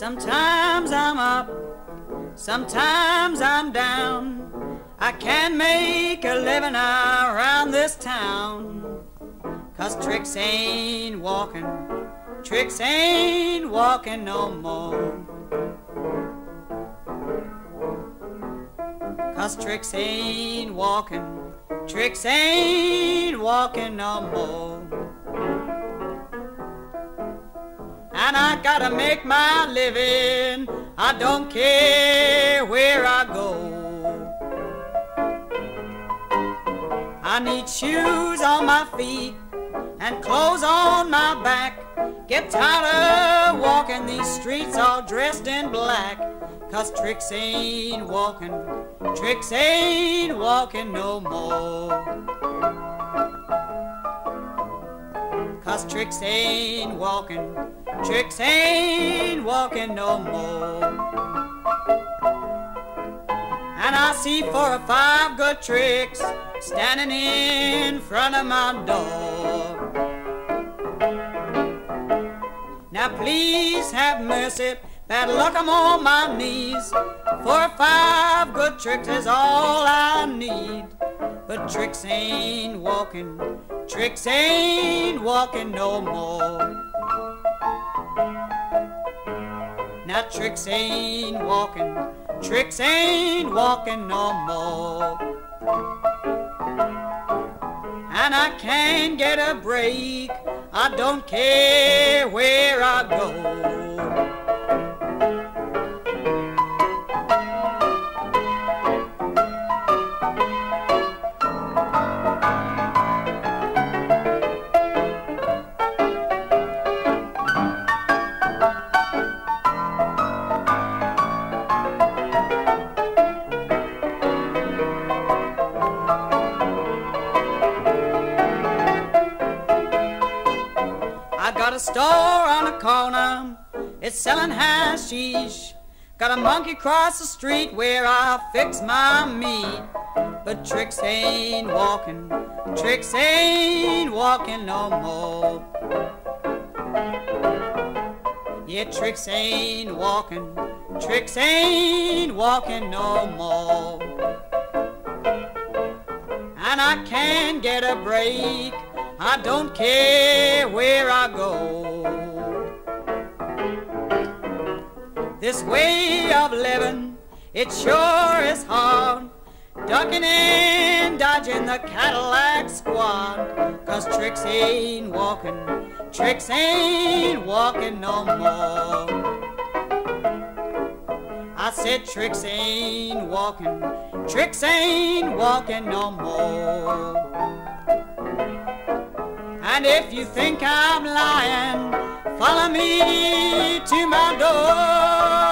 Sometimes I'm up, sometimes I'm down. I can't make a living around this town. Cause tricks ain't walking, tricks ain't walking no more. Cause tricks ain't walking, tricks ain't walking no more. And I gotta make my living. I don't care where I go. I need shoes on my feet and clothes on my back. Get tired of walking these streets all dressed in black. Cause tricks ain't walking, tricks ain't walking no more. Cause tricks ain't walking, tricks ain't walking no more. And I see four or five good tricks standing in front of my door. Now please have mercy, bad luck I'm on my knees. Four or five good tricks is all I need. But tricks ain't walking, Tricks ain't walking no more. Now tricks ain't walking, tricks ain't walking no more. And I can't get a break, I don't care where I go. Got a store on the corner, it's selling hashish. Got a monkey across the street where I fix my meat. But tricks ain't walking, tricks ain't walking no more. Yeah, tricks ain't walking, tricks ain't walking no more. And I can't get a break I don't care where I go. This way of living, it sure is hard. Ducking and dodging the Cadillac squad. Cause tricks ain't walking, tricks ain't walking no more. I said tricks ain't walking, tricks ain't walking no more. And if you think I'm lying, follow me to my door.